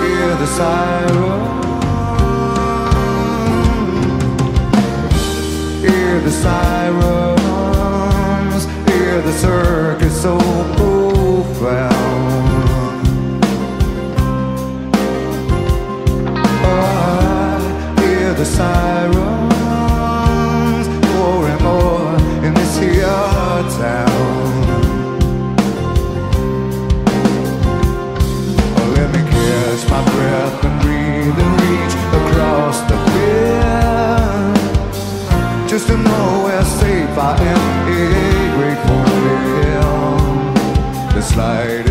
Hear the. Hear the sirens. Hear the circus so profound. Oh, the siren slide